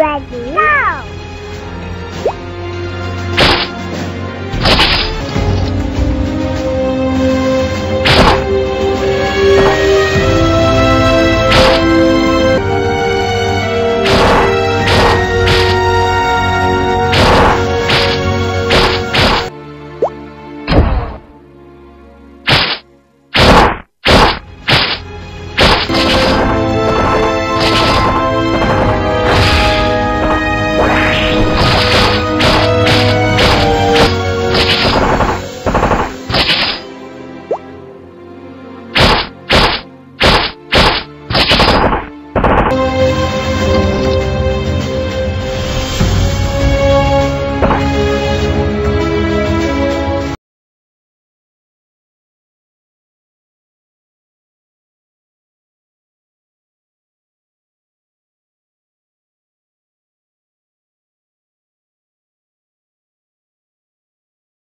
ready go